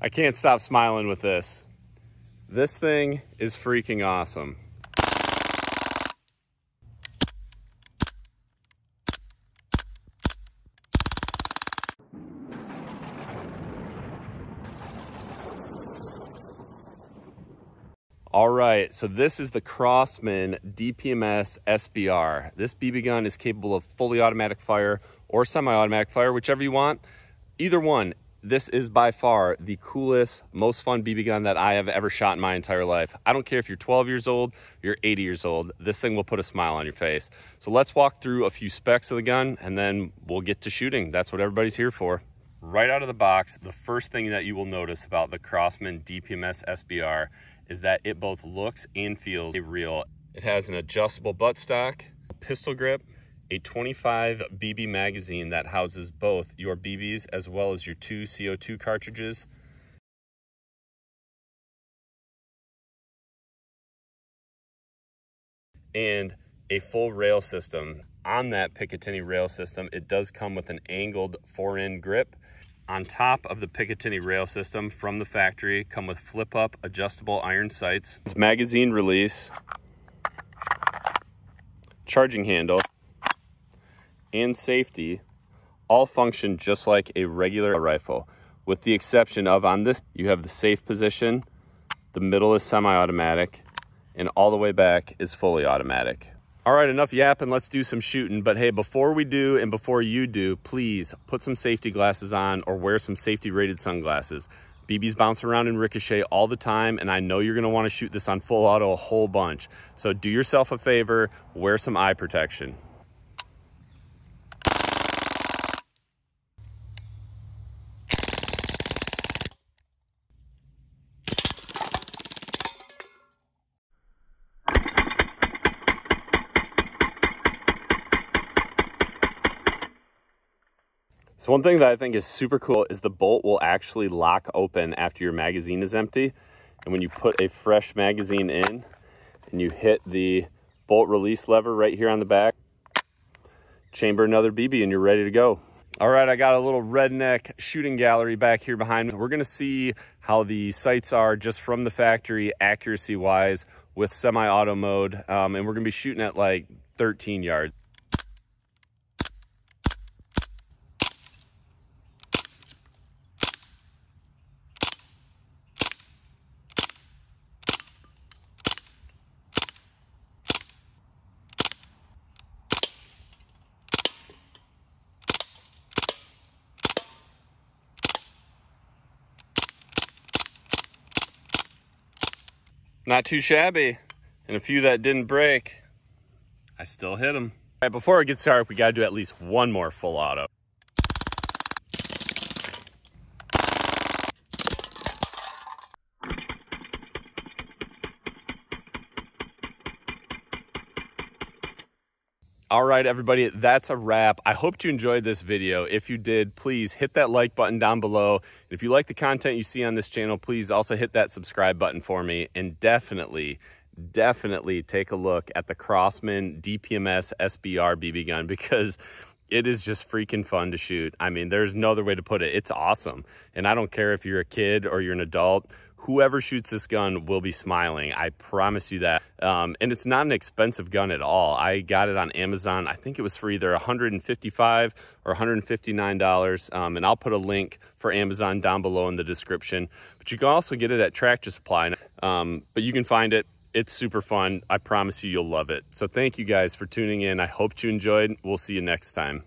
I can't stop smiling with this. This thing is freaking awesome. All right, so this is the Crosman DPMS SBR. This BB gun is capable of fully automatic fire or semi-automatic fire, whichever you want. Either one, this is by far the coolest, most fun BB gun that I have ever shot in my entire life. I don't care if you're 12 years old, you're 80 years old, this thing will put a smile on your face. So let's walk through a few specs of the gun and then we'll get to shooting. That's what everybody's here for. Right out of the box, the first thing that you will notice about the Crosman DPMS SBR is that it both looks and feels real. It has an adjustable buttstock, pistol grip, a 25 BB magazine that houses both your BBs as well as your two CO2 cartridges. And a full rail system. On that Picatinny rail system, it does come with an angled fore-end grip on top of the Picatinny rail system from the factory come with flip up adjustable iron sights. It's magazine release, charging handle, and safety all function just like a regular rifle with the exception of on this you have the safe position, the middle is semi-automatic, and all the way back is fully automatic. All right, enough yapping. Let's do some shooting. But hey, before we do and before you do, please put some safety glasses on or wear some safety rated sunglasses. BBs bounce around and ricochet all the time, and I know you're gonna wanna shoot this on full auto a whole bunch. So do yourself a favor, wear some eye protection. So one thing that I think is super cool is the bolt will actually lock open after your magazine is empty. And when you put a fresh magazine in and you hit the bolt release lever right here on the back, chamber another BB and you're ready to go. All right, I got a little redneck shooting gallery back here behind me. We're gonna see how the sights are just from the factory accuracy wise with semi-auto mode. Um, and we're gonna be shooting at like 13 yards. Not too shabby. And a few that didn't break, I still hit them. All right, before we get started, we gotta do at least one more full auto. All right, everybody, that's a wrap. I hope you enjoyed this video. If you did, please hit that like button down below. If you like the content you see on this channel, please also hit that subscribe button for me. And definitely, definitely take a look at the Crosman DPMS SBR BB gun because it is just freaking fun to shoot. I mean, there's no other way to put it. It's awesome. And I don't care if you're a kid or you're an adult whoever shoots this gun will be smiling. I promise you that. Um, and it's not an expensive gun at all. I got it on Amazon. I think it was for either 155 or $159. Um, and I'll put a link for Amazon down below in the description. But you can also get it at Tractor Supply. Um, but you can find it. It's super fun. I promise you, you'll love it. So thank you guys for tuning in. I hope you enjoyed. We'll see you next time.